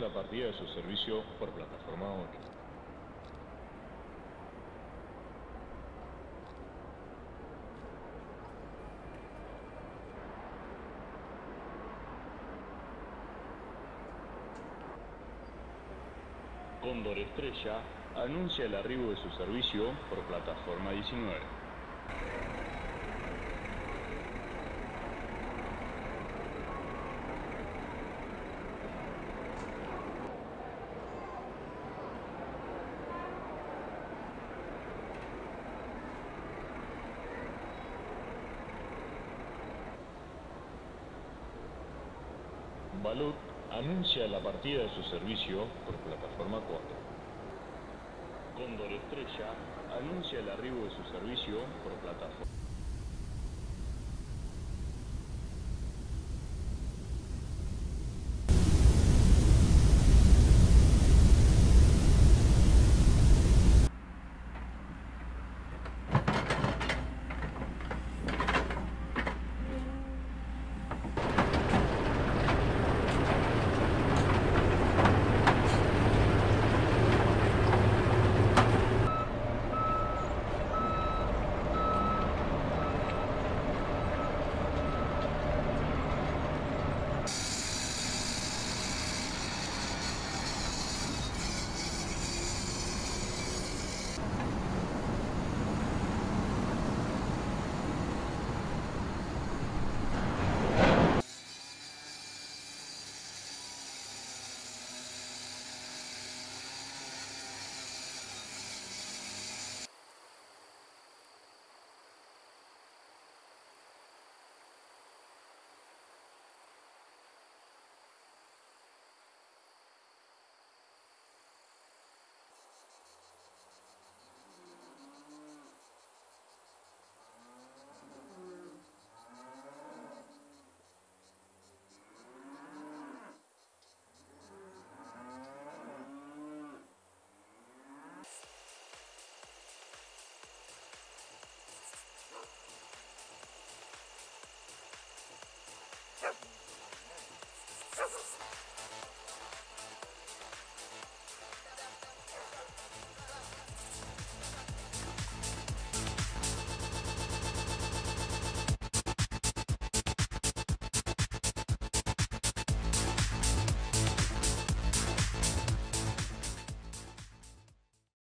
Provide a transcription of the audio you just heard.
la partida de su servicio por plataforma 8. Cóndor Estrella anuncia el arribo de su servicio por plataforma 19. Balut anuncia la partida de su servicio por plataforma 4. Cóndor Estrella anuncia el arribo de su servicio por plataforma.